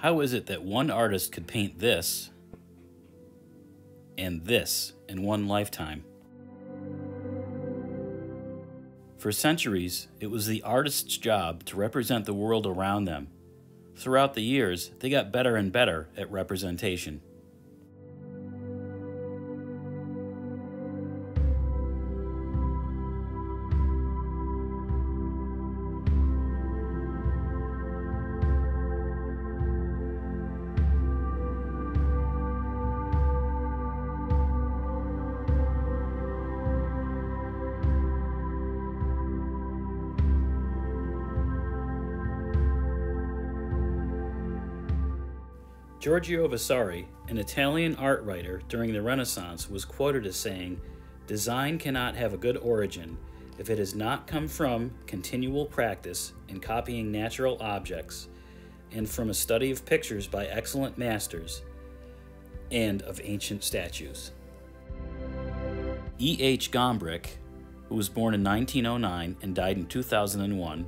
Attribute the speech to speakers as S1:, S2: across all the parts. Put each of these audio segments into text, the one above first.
S1: How is it that one artist could paint this and this in one lifetime? For centuries, it was the artist's job to represent the world around them. Throughout the years, they got better and better at representation. Giorgio Vasari, an Italian art writer during the Renaissance, was quoted as saying, Design cannot have a good origin if it has not come from continual practice in copying natural objects and from a study of pictures by excellent masters and of ancient statues. E. H. Gombrich, who was born in 1909 and died in 2001,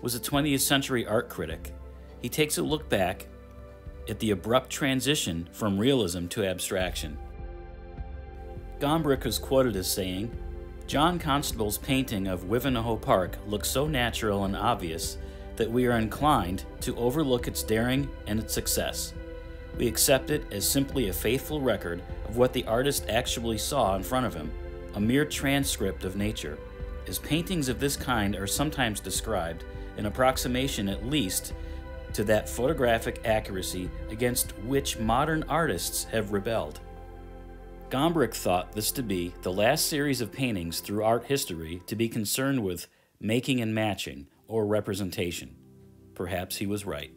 S1: was a 20th century art critic. He takes a look back at the abrupt transition from realism to abstraction. Gombrich is quoted as saying, John Constable's painting of Wivenhoe Park looks so natural and obvious that we are inclined to overlook its daring and its success. We accept it as simply a faithful record of what the artist actually saw in front of him, a mere transcript of nature. As paintings of this kind are sometimes described, an approximation at least to that photographic accuracy against which modern artists have rebelled. Gombrich thought this to be the last series of paintings through art history to be concerned with making and matching, or representation. Perhaps he was right.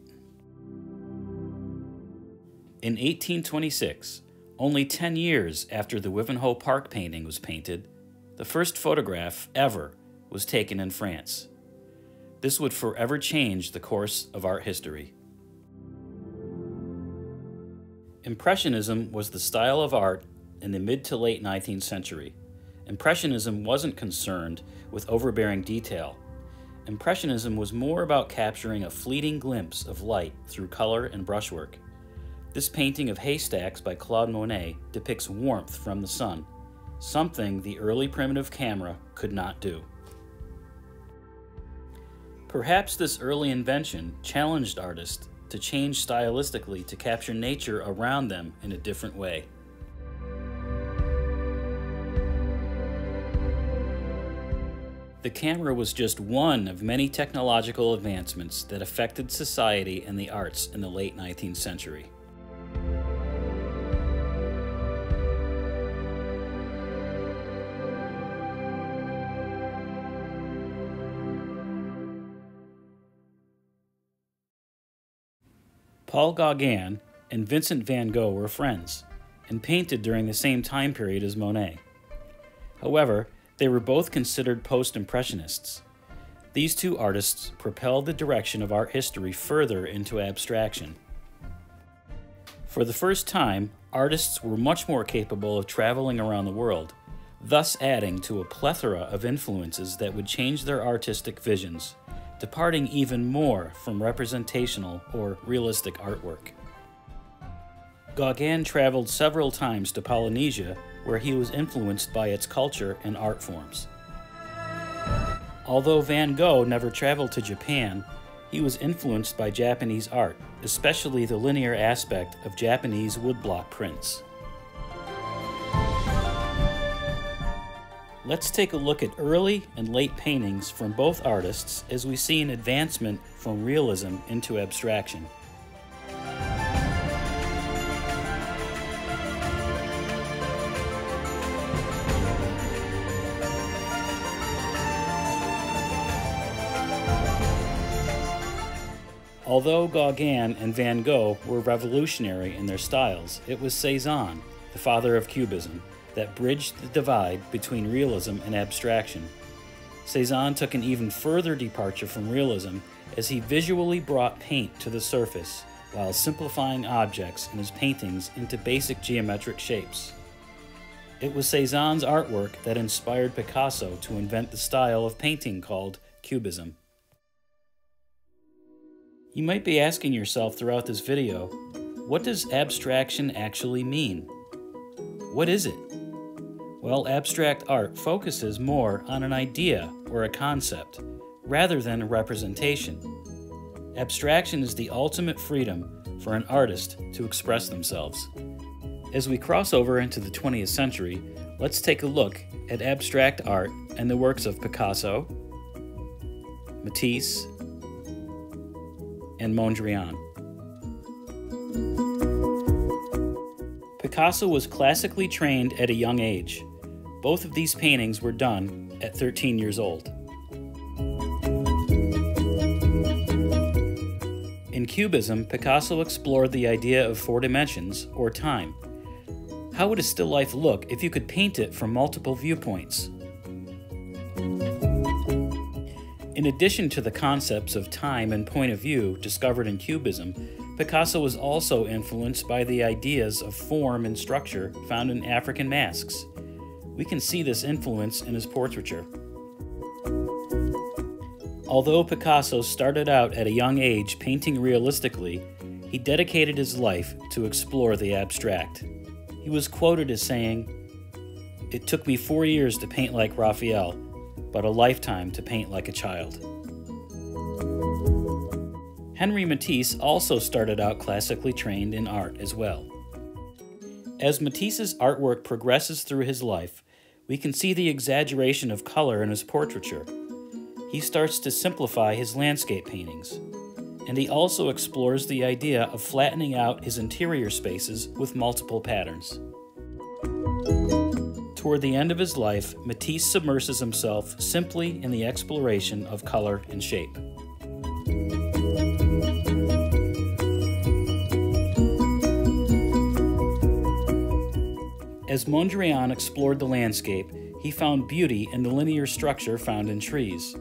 S1: In 1826, only 10 years after the Wivenhoe Park painting was painted, the first photograph ever was taken in France. This would forever change the course of art history. Impressionism was the style of art in the mid to late 19th century. Impressionism wasn't concerned with overbearing detail. Impressionism was more about capturing a fleeting glimpse of light through color and brushwork. This painting of haystacks by Claude Monet depicts warmth from the sun, something the early primitive camera could not do. Perhaps this early invention challenged artists to change stylistically to capture nature around them in a different way. The camera was just one of many technological advancements that affected society and the arts in the late 19th century. Paul Gauguin and Vincent van Gogh were friends and painted during the same time period as Monet. However, they were both considered post Impressionists. These two artists propelled the direction of art history further into abstraction. For the first time, artists were much more capable of traveling around the world, thus adding to a plethora of influences that would change their artistic visions departing even more from representational or realistic artwork. Gauguin traveled several times to Polynesia, where he was influenced by its culture and art forms. Although Van Gogh never traveled to Japan, he was influenced by Japanese art, especially the linear aspect of Japanese woodblock prints. Let's take a look at early and late paintings from both artists as we see an advancement from realism into abstraction. Although Gauguin and Van Gogh were revolutionary in their styles, it was Cezanne, the father of Cubism, that bridged the divide between realism and abstraction. Cezanne took an even further departure from realism as he visually brought paint to the surface while simplifying objects in his paintings into basic geometric shapes. It was Cezanne's artwork that inspired Picasso to invent the style of painting called Cubism. You might be asking yourself throughout this video, what does abstraction actually mean? What is it? Well, abstract art focuses more on an idea or a concept rather than a representation. Abstraction is the ultimate freedom for an artist to express themselves. As we cross over into the 20th century, let's take a look at abstract art and the works of Picasso, Matisse, and Mondrian. Picasso was classically trained at a young age. Both of these paintings were done at 13 years old. In Cubism, Picasso explored the idea of four dimensions, or time. How would a still life look if you could paint it from multiple viewpoints? In addition to the concepts of time and point of view discovered in Cubism, Picasso was also influenced by the ideas of form and structure found in African masks. We can see this influence in his portraiture. Although Picasso started out at a young age painting realistically, he dedicated his life to explore the abstract. He was quoted as saying, It took me four years to paint like Raphael, but a lifetime to paint like a child. Henri Matisse also started out classically trained in art as well. As Matisse's artwork progresses through his life, we can see the exaggeration of color in his portraiture. He starts to simplify his landscape paintings, and he also explores the idea of flattening out his interior spaces with multiple patterns. Toward the end of his life, Matisse submerses himself simply in the exploration of color and shape. As Mondrian explored the landscape, he found beauty in the linear structure found in trees.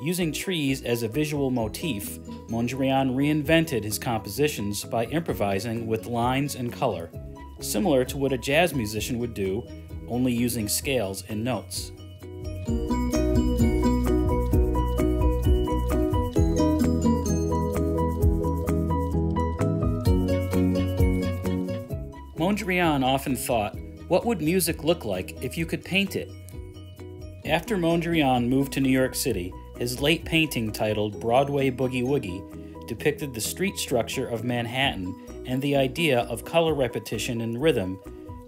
S1: Using trees as a visual motif, Mondrian reinvented his compositions by improvising with lines and color, similar to what a jazz musician would do only using scales and notes. Mondrian often thought, what would music look like if you could paint it? After Mondrian moved to New York City, his late painting titled Broadway Boogie Woogie depicted the street structure of Manhattan and the idea of color repetition and rhythm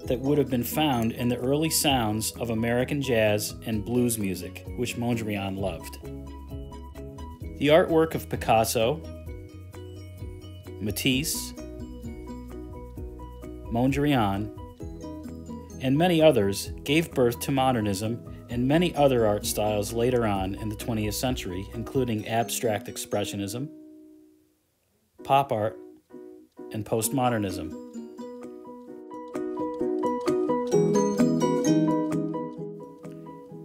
S1: that would have been found in the early sounds of American jazz and blues music, which Mondrian loved. The artwork of Picasso, Matisse, Mondrian, and many others gave birth to modernism and many other art styles later on in the 20th century, including abstract expressionism, pop art, and postmodernism.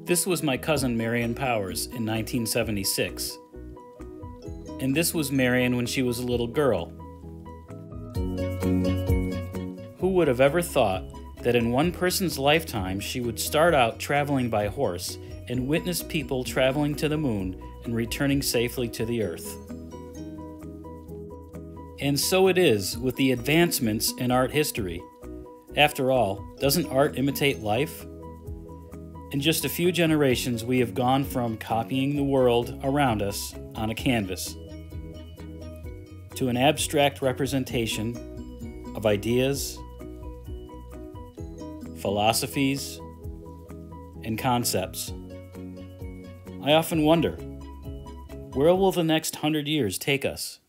S1: This was my cousin Marion Powers in 1976. And this was Marion when she was a little girl. Who would have ever thought that in one person's lifetime she would start out traveling by horse and witness people traveling to the moon and returning safely to the earth? And so it is with the advancements in art history. After all, doesn't art imitate life? In just a few generations, we have gone from copying the world around us on a canvas to an abstract representation of ideas, philosophies, and concepts. I often wonder where will the next hundred years take us?